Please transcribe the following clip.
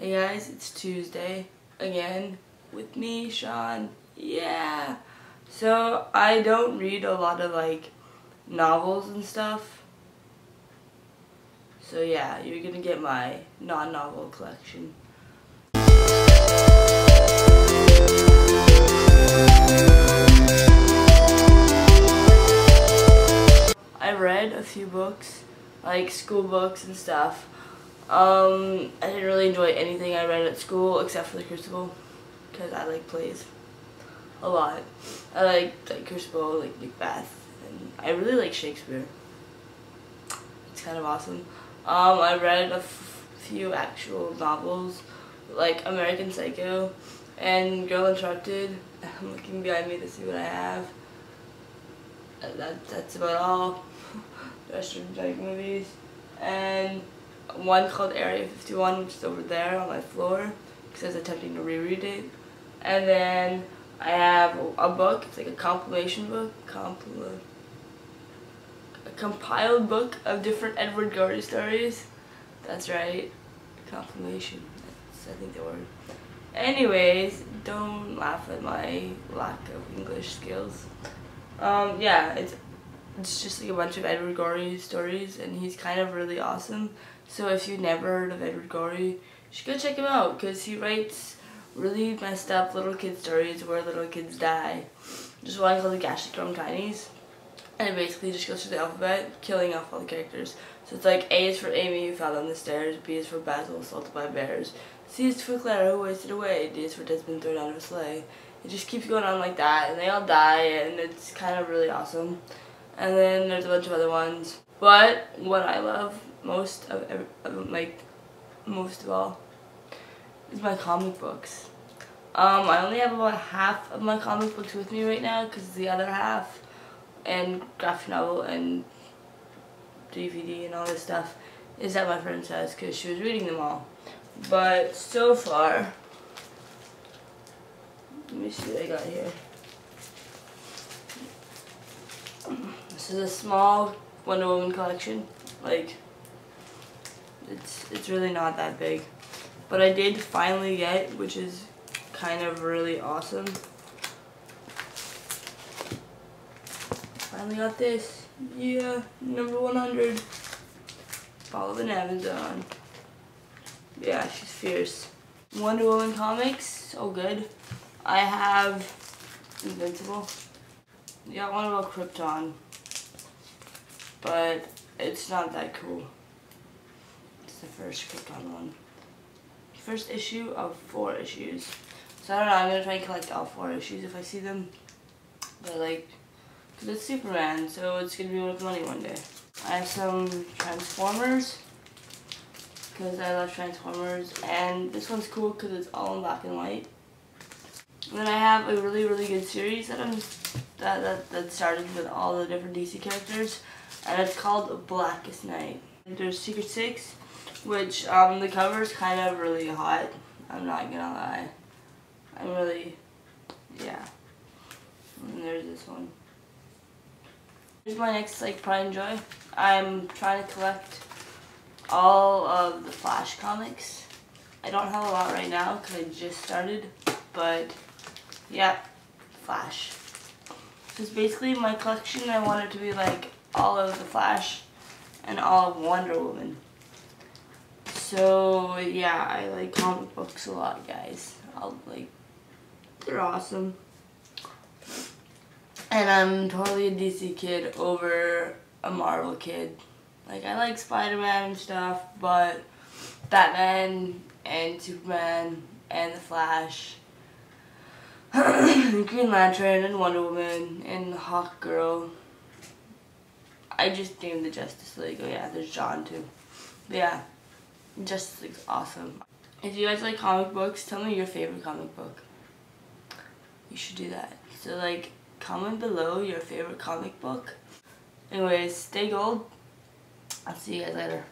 Hey guys, it's Tuesday again with me, Sean. Yeah. So I don't read a lot of like novels and stuff. So yeah, you're gonna get my non-novel collection. I read a few books, like school books and stuff. Um, I didn't really enjoy anything I read at school except for The Crucible, because I like plays a lot. I like like Crucible, like Macbeth, and I really like Shakespeare. It's kind of awesome. Um, I read a few actual novels, like American Psycho and Girl Interrupted. I'm looking behind me to see what I have. That, that's about all. the rest are like movies. And one called Area 51, which is over there on my floor, because I was attempting to reread it. And then I have a book, it's like a compilation book, compil a compiled book of different Edward Gorey stories. That's right, compilation, that's I think the word. Anyways, don't laugh at my lack of English skills. Um, yeah, it's it's just like a bunch of Edward Gorey stories, and he's kind of really awesome. So if you've never heard of Edward Gorey, you should go check him out because he writes really messed up little kid stories where little kids die. Just one called the Grown Tinies. And it basically just goes through the alphabet, killing off all the characters. So it's like A is for Amy who fell down the stairs, B is for Basil assaulted by bears, C is for Clara who wasted away, D is for Desmond thrown out of a sleigh. It just keeps going on like that and they all die and it's kind of really awesome. And then there's a bunch of other ones. But what I love most of, every, like most of all is my comic books. Um, I only have about half of my comic books with me right now because the other half and graphic novel and DVD and all this stuff is at my friend's house because she was reading them all. But so far, let me see what I got here. This is a small Wonder Woman collection. Like, it's it's really not that big. But I did finally get, which is kind of really awesome. Finally got this. Yeah, number 100. Follow the Amazon. Yeah, she's fierce. Wonder Woman comics, so good. I have Invincible. Yeah, one about Krypton. But it's not that cool It's the first Krypton one. First issue of four issues. So I don't know, I'm gonna try and collect all four issues if I see them. But like, cause it's Superman, so it's gonna be worth money one day. I have some Transformers, cause I love Transformers, and this one's cool cause it's all in black and white. Then I have a really, really good series that I'm that, that, that started with all the different DC characters, and it's called Blackest Night. There's Secret Six, which um, the cover is kind of really hot. I'm not gonna lie. I'm really, yeah. And there's this one. Here's my next like pride and joy. I'm trying to collect all of the Flash comics. I don't have a lot right now because I just started, but yeah, Flash. Because basically my collection, I want it to be like all of the Flash and all of Wonder Woman. So yeah, I like comic books a lot, guys. I'll like, they're awesome. And I'm totally a DC kid over a Marvel kid. Like I like Spider-Man and stuff, but Batman and Superman and The Flash, Green Lantern and Wonder Woman and Hawk Girl. I just named the Justice League. Oh yeah, there's John too. But yeah. Justice League's awesome. If you guys like comic books, tell me your favorite comic book. You should do that. So like, comment below your favorite comic book. Anyways, stay gold. I'll see you guys later.